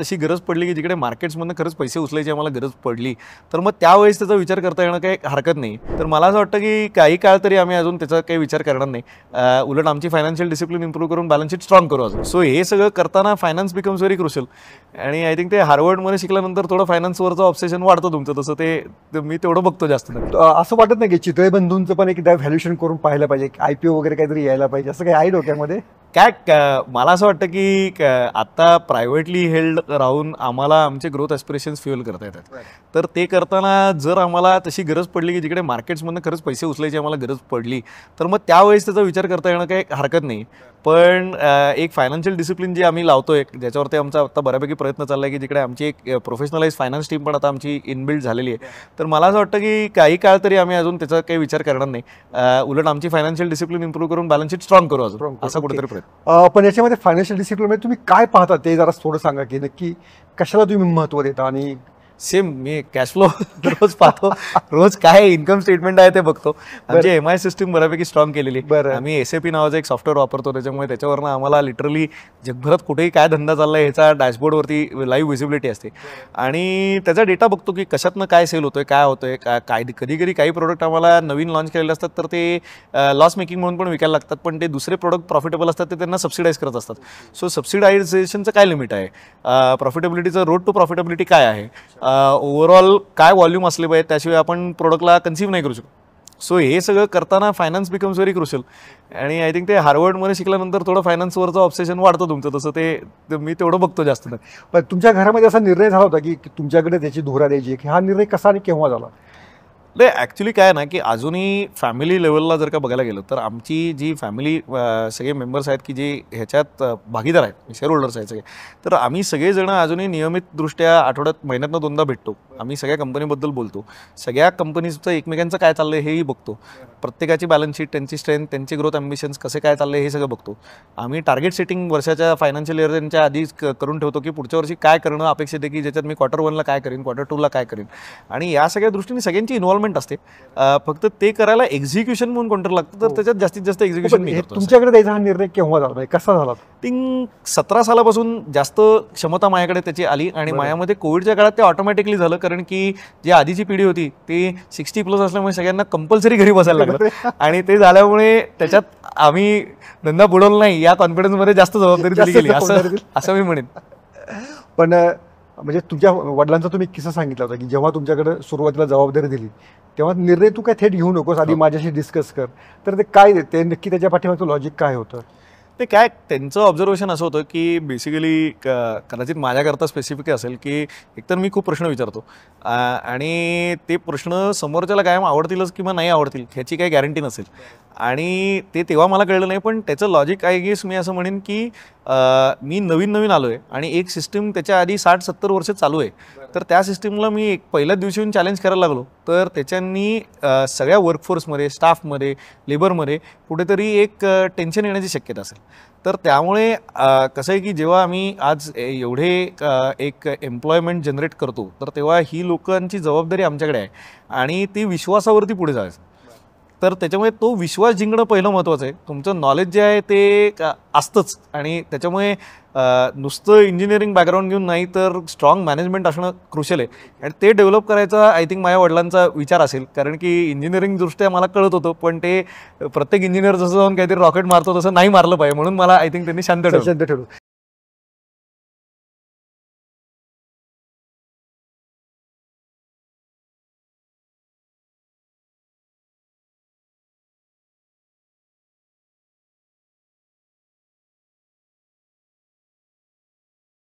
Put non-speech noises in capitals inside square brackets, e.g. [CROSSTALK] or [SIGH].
तशी गरज पडली की जिकडे मार्केट्समधनं खरंच पैसे उचलायची आम्हाला गरज पडली. तर मग त्यावेळेस त्याचा विचार करता येणं काही हरकत नाही. तर मला असं वाटतं की काही काळ तरी आम्ही अजून त्याचा काही विचार करणार नाही. उलट आमची फायनान्शियल डिसिप्लिन इम्प्रूव्ह करून बॅलन्स शीट स्ट्रॉंग करू अजून. सो हे सगळं करताना फायनान्स बिकम्स व्हेरी क्रुशल आणि आय थिंक ते हार्वर्डमध्ये शिकल्यानंतर थोडं फायनान्सवरचं ऑप्सेशन वाढतं तुमचं. तसं ते मी तेवढं बघतो जास्त असं वाटत नाही की चितळे बंधूंचं पण एकदा व्हॅल्युएशन करून पाहायला पाहिजे. आय पी ओ वगैरे काहीतरी यायला पाहिजे. असं काही आहे डोक्यामध्ये? काय मला असं वाटतं की आता प्रायव्हेटली हेल्ड राहून आम्हाला आमचे ग्रोथ ॲस्पिरेशन्स फ्युअल करता येतात. तर ते करताना जर आम्हाला तशी गरज पडली की जिकडे मार्केट्समधनं खरंच पैसे उचलायची आम्हाला गरज पडली तर मग त्यावेळेस त्याचा विचार करता येणं काही हरकत नाही. पण एक फायनान्शियल डिसिप्लिन जी आम्ही लावतोय ज्याच्यावरती आमचा आता बऱ्यापैकी प्रयत्न चालला आहे की जिकडे आमची एक प्रोफेशनलाइज फायनान्स टीम पण आता आमची इनबिल्ड झालेली आहे तर मला असं वाटतं की काही काळ तरी आम्ही अजून त्याचा काही विचार करणार नाही उलट आमची फायनान्शियल डिसिप्लिन इम्प्रूव्ह करून बॅलन्स शीट स्ट्रॉंग करू अजून. असा. कुठेतरी प्रयत्न पण याच्यामध्ये फायनान्शियल डिसिप्लिनमध्ये तुम्ही काय पाहता ते जरा थोडं सांगा की नक्की कशाला तुम्ही महत्त्व देता आणि सेम मी कॅश फ्लो [LAUGHS] रोज पाहतो. रोज काय इन्कम स्टेटमेंट आहे ते बघतो. आमची एम आय सिस्टीम बऱ्यापैकी स्ट्रॉंग केलेली. बरं. आम्ही एस पी नावाचं एक सॉफ्टवेअर वापरतो त्याच्यामुळे त्याच्यावरनं आम्हाला लिटरली जगभरात कुठेही काय धंदा चाललाय ह्याचा डॅशबोर्डवरती लाईव्ह व्हिजिबिलिटी असते. आणि त्याचा डेटा बघतो की कशातनं काय सेल होतोय काय होतोय काय काय कधी कधी काही प्रोडक्ट आम्हाला नवीन लॉन्च केलेले असतात तर ते लॉस मेकिंग म्हणून पण विकायला लागतात पण ते दुसरे प्रोडक्ट प्रॉफिटेबल असतात ते त्यांना सबसिडाईज करत असतात. सो सबसिडायझेशनचं काय लिमिट आहे? प्रॉफिटेबिलिटीचं रोड टू प्रॉफिटेबिलिटी काय आहे? ओव्हरऑल काय व्हॉल्यूम असले पाहिजे त्याशिवाय आपण प्रोडक्टला कन्सिव्ह नाही करू शकतो. सो हे सगळं करताना फायनान्स बिकम्स व्हेरी क्रुशल आणि आय थिंक ते हार्वर्डमध्ये शिकल्यानंतर थोडं फायनान्सवरचं ऑब्सेशन वाढतं तुमचं. तसं ते मी तेवढं बघतो जास्त नाही. पण तुमच्या घरामध्ये असा निर्णय झाला होता की की तुमच्याकडे त्याची धोरा द्यायची की हा निर्णय कसा आणि केव्हा झाला? नाही ॲक्च्युली काय आहे ना की अजूनही फॅमिली लेवलला जर का बघायला गेलं तर आमची जी फॅमिली सगळे मेंबर्स आहेत की जे ह्याच्यात भागीदार आहेत म्हणजे शेअर होल्डर्स आहेत सगळे तर आम्ही सगळेजण अजूनही नियमितदृष्ट्या आठवड्यात महिन्यातनं दोनदा भेटतो. आम्ही सगळ्या कंपनीबद्दल बोलतो. सगळ्या कंपनीजचं एकमेकांचं काय चाललं आहे हेही बघतो. प्रत्येकाची बॅलन्स शीट त्यांची स्ट्रेंथ त्यांचे ग्रोथ ॲम्बिशन्स कसे काय चालले हे सगळं बघतो. आम्ही टार्गेट सेटिंग वर्षाच्या फायनान्शियल इयर त्यांच्या आधीच क- करून ठेवतो की पुढच्या वर्षी काय करणं अपेक्षित आहे की ज्याच्यात मी क्वार्टर वनला काय करीन क्वार्टर टूला काय करीन. आणि या सगळ्या दृष्टीने सगळ्यांची इन्व्हॉल्वमेंट असते. अं, फक्त ते करायला एक्झिक्युशन म्हणून कोणतं लागतं तर त्याच्यात जास्तीत जास्त एक्झिक्युशन हे तुमच्याकडे द्यायचा हा निर्णय केव्हा झाला? म्हणजे कसा झाला? थिंक सतरा सालापासून जास्त क्षमता माझ्याकडे त्याची आली आणि बरं. माझ्यामध्ये कोविडच्या काळात ते ऑटोमॅटिकली झालं कारण की जी आधीची पिढी होती ती सिक्स्टी प्लस असल्यामुळे सगळ्यांना कंपल्सरी घरी बसायला लागलं. [LAUGHS] आणि ते झाल्यामुळे त्याच्यात आम्ही धंदा बुडवला नाही या कॉन्फिडन्समध्ये जास्त जबाबदारी दिली गेली असं. असं मी म्हणेन. पण म्हणजे तुझ्या वडिलांचा तुम्ही किस्सा सांगितला होता की जेव्हा तुमच्याकडे सुरुवातीला जबाबदारी दिली तेव्हा निर्णय तू काय थेट घेऊ नकोस आधी हो. माझ्याशी डिस्कस कर. तर ते काय ते नक्की त्याच्या पाठीमागचं लॉजिक काय होतं? ते काय त्यांचं ऑब्झर्वेशन असं होतं की बेसिकली कदाचित माझ्याकरता स्पेसिफिक असेल की एकतर मी खूप प्रश्न विचारतो. आणि ते प्रश्न समोरच्याला कायम आवडतीलच किंवा नाही आवडतील ह्याची काही गॅरंटी नसेल. आणि ते तेव्हा मला कळलं नाही पण त्याचं लॉजिक आय गेस मी असं म्हणेन की मी नवीन नवीन आलो आहे आणि एक सिस्टीम त्याच्या आधी साठ सत्तर वर्ष चालू आहे. तर त्या सिस्टीमला मी एक पहिल्याच दिवशी येऊन चॅलेंज करायला लागलो. तर त्याच्यांनी सगळ्या वर्कफोर्समध्ये स्टाफमध्ये लेबरमध्ये कुठेतरी एक टेन्शन येण्याची शक्यता असेल. तर त्यामुळे कसं आहे की जेव्हा आम्ही आज एवढे एक एम्प्लॉयमेंट जनरेट करतो तर तेव्हा ही लोकांची जबाबदारी आमच्याकडे आहे आणि ती विश्वासावरती पुढे जायचं. तर त्याच्यामुळे तो विश्वास जिंकणं पहिलं महत्त्वाचं आहे. तुमचं नॉलेज जे आहे ते असतंच. आणि त्याच्यामुळे नुसतं इंजिनिअरिंग बॅकग्राऊंड घेऊन नाही तर स्ट्रॉंग मॅनेजमेंट असणं क्रुशल आहे. आणि ते डेव्हलप करायचा आय थिंक माझ्या वडिलांचा विचार असेल. कारण की इंजिनिअरिंग दृष्ट्या मला कळत होतं पण ते प्रत्येक इंजिनियर जसं जाऊन काहीतरी रॉकेट मारतो तसं नाही मारलं पाहिजे. म्हणून मला आय थिंक त्यांनी शांत ठेवलं. शांत ठेवलं.